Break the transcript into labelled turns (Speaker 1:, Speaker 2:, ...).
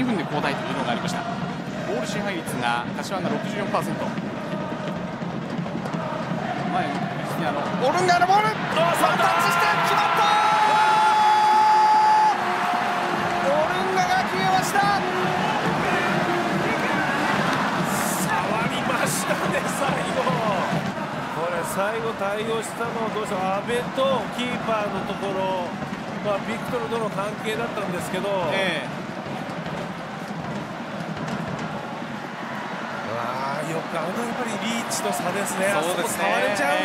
Speaker 1: 2分で交代というのがありました。ボール支配率が柏が64%前クリスティアールンガーのボール。ワンタッチして決まったオルンガが決めました。
Speaker 2: 触りましたね最後。これ最後対応したのはどうしよう阿部とキーパーのところ。まあ、ビクトルとの関係だったんですけど、えー、あよくあのやっぱりリーチと差ですね、そうですね。あそこ触れちゃう。